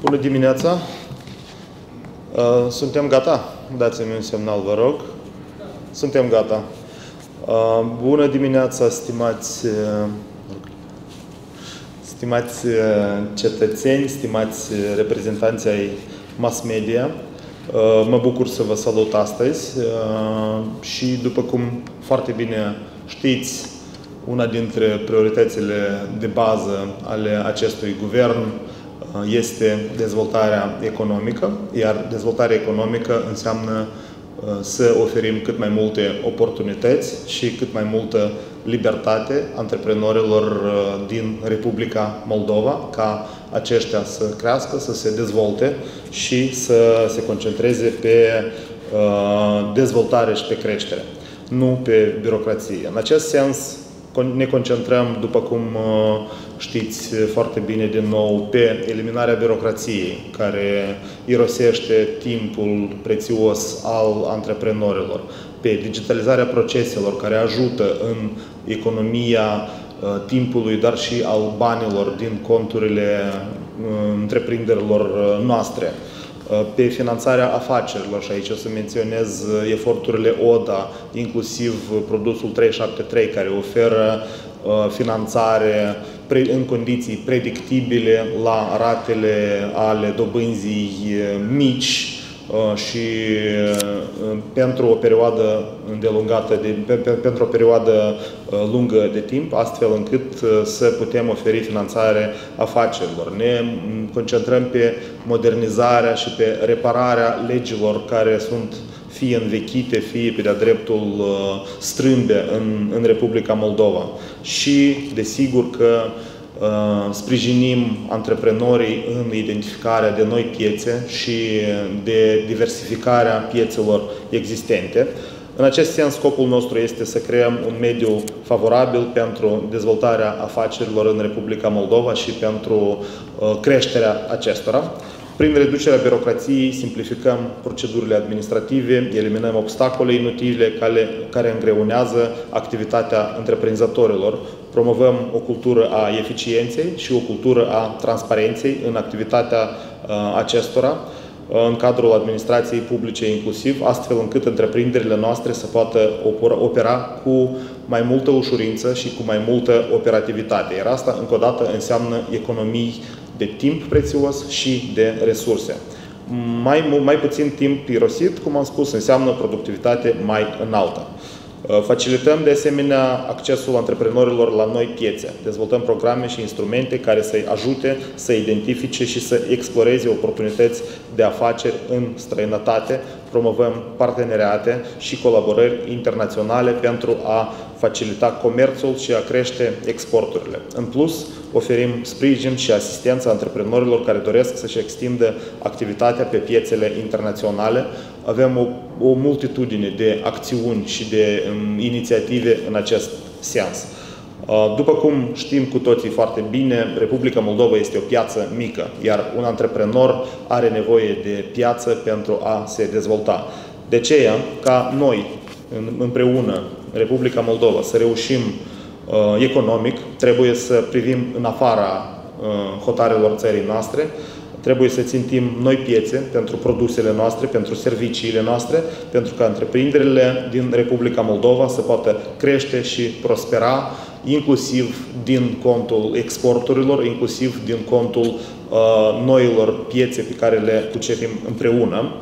Bună dimineața! Uh, suntem gata? Dați-mi un semnal, vă rog. Suntem gata. Uh, bună dimineața, stimați, uh, stimați cetățeni, stimați reprezentanți ai mass media. Mă bucur să vă salut astăzi și, după cum foarte bine știți, una dintre prioritățile de bază ale acestui guvern uh, este dezvoltarea economică, iar dezvoltarea economică înseamnă uh, să oferim cât mai multe oportunități și cât mai multă libertate antreprenorilor uh, din Republica Moldova ca aceștia să crească, să se dezvolte și să se concentreze pe dezvoltare și pe creștere, nu pe birocrație. În acest sens, ne concentrăm, după cum uh, știți foarte bine din nou, pe eliminarea birocrației, care irosește timpul prețios al antreprenorilor, pe digitalizarea proceselor, care ajută în economia uh, timpului, dar și al banilor din conturile uh, întreprinderilor noastre. Uh, pe finanțarea afacerilor și aici o să menționez uh, eforturile ODA, inclusiv produsul 373 care oferă uh, finanțare în condiții predictibile la ratele ale dobânzii mici, Uh, și uh, pentru o perioadă îndelungată, de, pentru o perioadă uh, lungă de timp, astfel încât să putem oferi finanțare afacerilor. Ne concentrăm pe modernizarea și pe repararea legilor care sunt fie învechite, fie pe de-a dreptul strâmbe în, în Republica Moldova. Și, desigur, că Uh, sprijinim antreprenorii în identificarea de noi piețe și de diversificarea piețelor existente. În acest sens, scopul nostru este să creăm un mediu favorabil pentru dezvoltarea afacerilor în Republica Moldova și pentru uh, creșterea acestora. Prin reducerea birocrației, simplificăm procedurile administrative, eliminăm obstacole inutile care, care îngreunează activitatea întreprinzătorilor, promovăm o cultură a eficienței și o cultură a transparenței în activitatea uh, acestora uh, în cadrul administrației publice inclusiv, astfel încât întreprinderile noastre să poată opera cu mai multă ușurință și cu mai multă operativitate. Iar asta, încă o dată, înseamnă economii de timp prețios și de resurse. Mai, mai puțin timp irosit, cum am spus, înseamnă productivitate mai înaltă. Uh, facilităm de asemenea accesul antreprenorilor la noi piețe. Dezvoltăm programe și instrumente care să-i ajute să identifice și să exploreze oportunități de afaceri în străinătate. Promovăm parteneriate și colaborări internaționale pentru a facilita comerțul și a crește exporturile. În plus, oferim sprijin și asistență antreprenorilor care doresc să-și extindă activitatea pe piețele internaționale. Avem o, o multitudine de acțiuni și de um, inițiative în acest sens. Uh, după cum știm cu toții foarte bine, Republica Moldova este o piață mică, iar un antreprenor are nevoie de piață pentru a se dezvolta. De aceea, ca noi, împreună, Republica Moldova, să reușim uh, economic, trebuie să privim în afara uh, hotarelor țării noastre, trebuie să țintim noi piețe pentru produsele noastre, pentru serviciile noastre, pentru ca întreprinderile din Republica Moldova să poată crește și prospera, inclusiv din contul exporturilor, inclusiv din contul uh, noilor piețe pe care le cucepim împreună.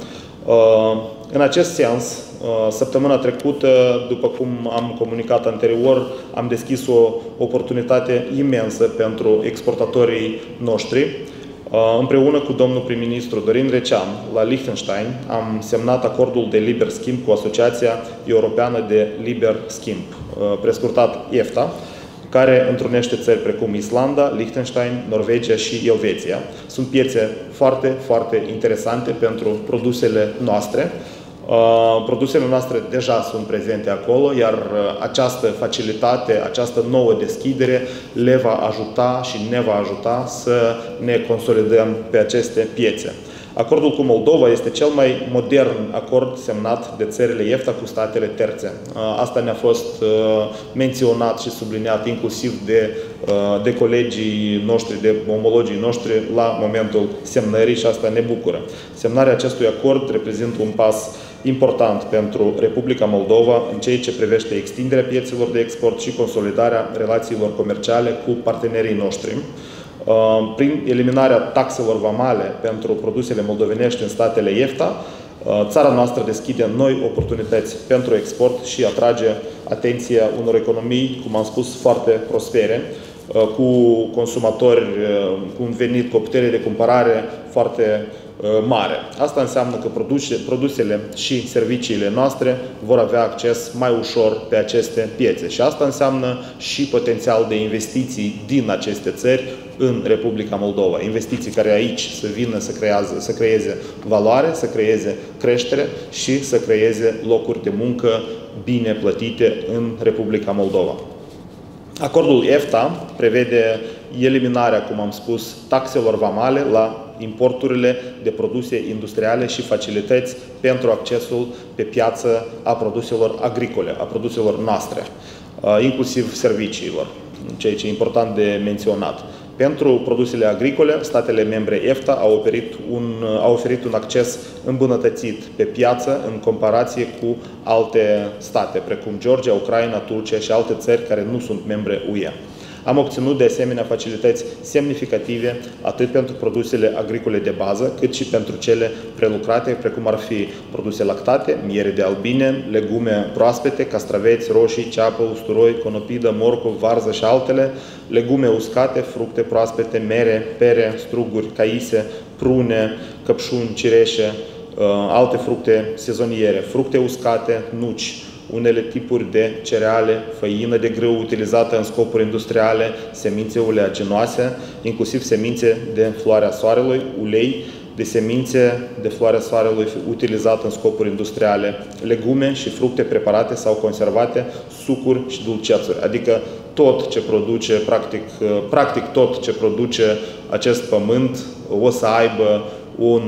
Uh, în acest sens, uh, săptămâna trecută, după cum am comunicat anterior, am deschis o oportunitate imensă pentru exportatorii noștri. Uh, împreună cu domnul prim-ministru Dorin Recean, la Liechtenstein, am semnat acordul de liber schimb cu Asociația Europeană de Liber Schimb, prescurtat EFTA, care întrunește țări precum Islanda, Liechtenstein, Norvegia și Elveția. Sunt piețe foarte, foarte interesante pentru produsele noastre. Uh, produsele noastre deja sunt prezente acolo, iar uh, această facilitate, această nouă deschidere le va ajuta și ne va ajuta să ne consolidăm pe aceste piețe. Acordul cu Moldova este cel mai modern acord semnat de țările EFTA cu statele terțe. Asta ne-a fost menționat și subliniat inclusiv de, de colegii noștri, de omologii noștri la momentul semnării și asta ne bucură. Semnarea acestui acord reprezintă un pas important pentru Republica Moldova în ceea ce privește extinderea piețelor de export și consolidarea relațiilor comerciale cu partenerii noștri. Uh, prin eliminarea taxelor vamale pentru produsele moldovenești în statele EFTA, uh, țara noastră deschide noi oportunități pentru export și atrage atenția unor economii, cum am spus, foarte prospere, uh, cu consumatori cu un venit, cu o putere de cumpărare foarte Uh, mare. Asta înseamnă că produsele și serviciile noastre vor avea acces mai ușor pe aceste piețe și asta înseamnă și potențial de investiții din aceste țări în Republica Moldova. Investiții care aici să vină să, creează, să creeze valoare, să creeze creștere și să creeze locuri de muncă bine plătite în Republica Moldova. Acordul EFTA prevede eliminarea, cum am spus, taxelor vamale la importurile de produse industriale și facilități pentru accesul pe piață a produselor agricole, a produselor noastre, inclusiv serviciilor, ceea ce e important de menționat. Pentru produsele agricole, statele membre EFTA au oferit, un, au oferit un acces îmbunătățit pe piață în comparație cu alte state, precum Georgia, Ucraina, Turcia și alte țări care nu sunt membre UE. Am obținut de asemenea facilități semnificative atât pentru produsele agricole de bază, cât și pentru cele prelucrate, precum ar fi produse lactate, miere de albine, legume proaspete, castraveți, roșii, ceapă, usturoi, conopidă, morcov, varză și altele, legume uscate, fructe proaspete, mere, pere, struguri, caise, prune, căpșuni, cireșe, uh, alte fructe sezoniere, fructe uscate, nuci, unele tipuri de cereale, făină de grâu utilizată în scopuri industriale, semințe uleaginoase, inclusiv semințe de floarea soarelui, ulei, de semințe de floarea soarelui utilizat în scopuri industriale, legume și fructe preparate sau conservate, sucuri și dulcețuri, adică tot ce produce, practic, practic tot ce produce acest pământ o să aibă un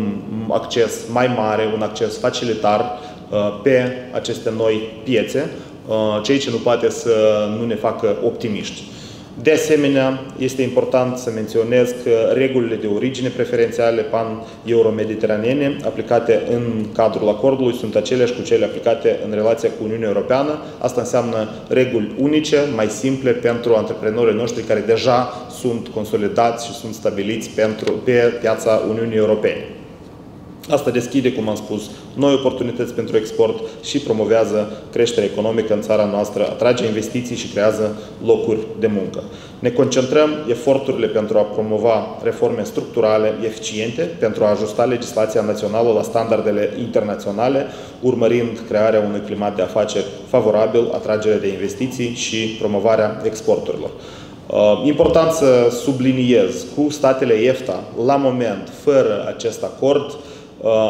acces mai mare, un acces facilitar Uh, pe aceste noi piețe, uh, ceea ce nu poate să nu ne facă optimiști. De asemenea, este important să menționez că regulile de origine preferențiale pan-euromediteranene aplicate în cadrul acordului sunt aceleași cu cele aplicate în relația cu Uniunea Europeană. Asta înseamnă reguli unice, mai simple pentru antreprenorii noștri care deja sunt consolidați și sunt stabiliți pentru, pe piața Uniunii Europene. Asta deschide, cum am spus, noi oportunități pentru export și promovează creșterea economică în țara noastră, atrage investiții și creează locuri de muncă. Ne concentrăm eforturile pentru a promova reforme structurale eficiente, pentru a ajusta legislația națională la standardele internaționale, urmărind crearea unui climat de afaceri favorabil, atragerea de investiții și promovarea exporturilor. Uh, important să subliniez, cu statele EFTA, la moment, fără acest acord, Uh,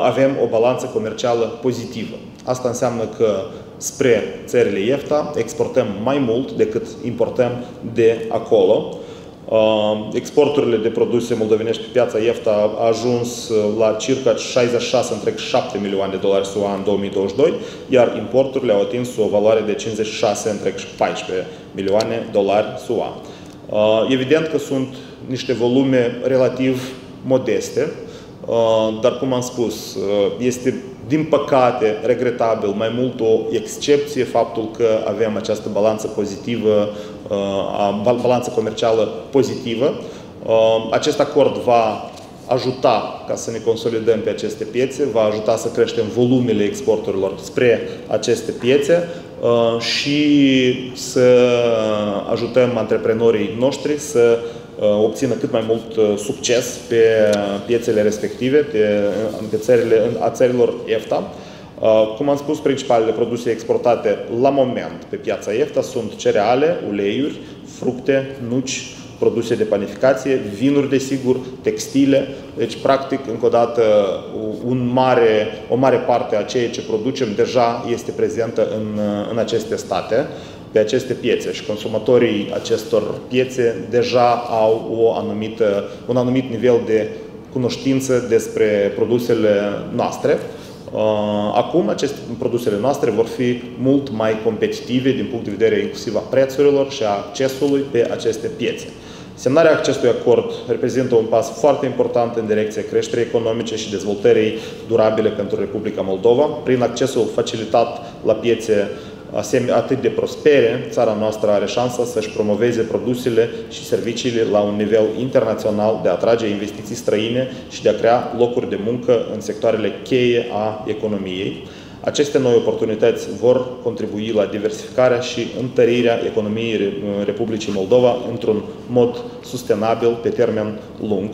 avem o balanță comercială pozitivă. Asta înseamnă că spre țările EFTA exportăm mai mult decât importăm de acolo. Uh, exporturile de produse moldovenești pe piața EFTA a ajuns la circa 66,7 milioane de dolari SUA în 2022, iar importurile au atins o valoare de 56,14 milioane de dolari SUA. Uh, evident că sunt niște volume relativ modeste, Uh, dar cum am spus, uh, este din păcate regretabil mai mult o excepție faptul că avem această balanță pozitivă, uh, balanță comercială pozitivă. Acest acord va ajuta ca să ne consolidăm pe aceste piețe, va ajuta să creștem volumele exporturilor spre aceste piețe și să ajutăm antreprenorii noștri să Uh, obțină cât mai mult uh, succes pe piețele respective, pe, pe țările, a țărilor EFTA. Uh, cum am spus, principalele produse exportate la moment pe piața EFTA sunt cereale, uleiuri, fructe, nuci, produse de panificație, vinuri, desigur, textile. Deci, practic, încă o dată, un mare, o mare parte a ceea ce producem deja este prezentă în, în aceste state pe aceste piețe și consumatorii acestor piețe deja au o anumită, un anumit nivel de cunoștință despre produsele noastre. Acum aceste produsele noastre vor fi mult mai competitive din punct de vedere inclusiv a prețurilor și a accesului pe aceste piețe. Semnarea acestui acord reprezintă un pas foarte important în direcția creșterii economice și dezvoltării durabile pentru Republica Moldova. Prin accesul facilitat la piețe atât de prospere, țara noastră are șansa să-și promoveze produsele și serviciile la un nivel internațional de a atrage investiții străine și de a crea locuri de muncă în sectoarele cheie a economiei. Aceste noi oportunități vor contribui la diversificarea și întărirea economiei Republicii Moldova într-un mod sustenabil pe termen lung.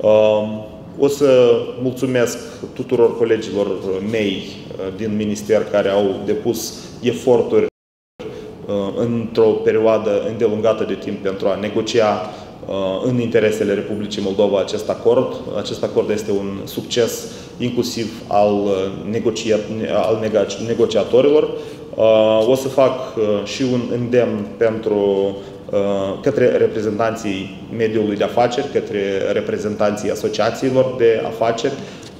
Um, o să mulțumesc tuturor colegilor mei uh, din minister care au depus eforturi uh, într-o perioadă îndelungată de timp pentru a negocia uh, în interesele Republicii Moldova acest acord. Acest acord este un succes inclusiv al, negocia, al negociatorilor. O să fac și un îndemn pentru către reprezentanții mediului de afaceri, către reprezentanții asociațiilor de afaceri,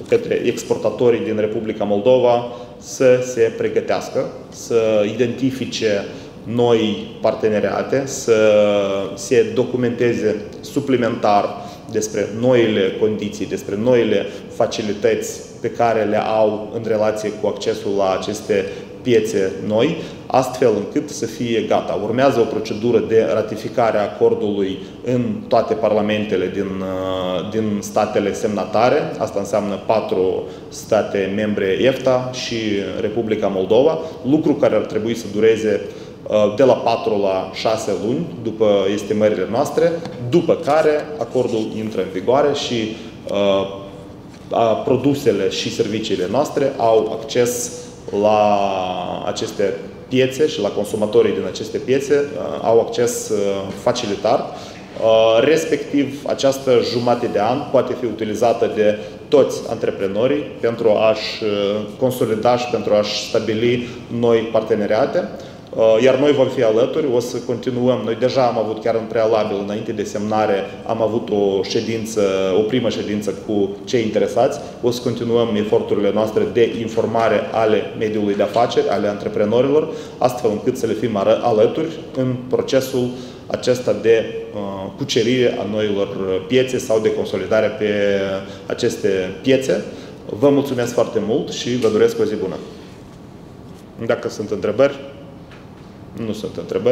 către exportatorii din Republica Moldova să se pregătească, să identifice noi parteneriate, să se documenteze suplimentar despre noile condiții, despre noile facilități pe care le au în relație cu accesul la aceste piețe noi, astfel încât să fie gata. Urmează o procedură de ratificare a acordului în toate parlamentele din, uh, din statele semnatare. Asta înseamnă patru state membre EFTA și Republica Moldova, lucru care ar trebui să dureze uh, de la 4 la 6 luni după estimările noastre, după care acordul intră în vigoare și uh, produsele și serviciile noastre au acces la aceste piețe și la consumatorii din aceste piețe uh, au acces uh, facilitar. Uh, respectiv, această jumătate de an poate fi utilizată de toți antreprenorii pentru a-și consolida și pentru a-și stabili noi parteneriate. Uh, iar noi vom fi alături, o să continuăm. Noi deja am avut chiar în prealabil, înainte de semnare, am avut o ședință, o primă ședință cu cei interesați. O să continuăm eforturile noastre de informare ale mediului de afaceri, ale antreprenorilor, astfel încât să le fim alături în procesul acesta de uh, cucerire a noilor piețe sau de consolidare pe aceste piețe. Vă mulțumesc foarte mult și vă doresc o zi bună. Dacă sunt întrebări, nu sunt întrebări.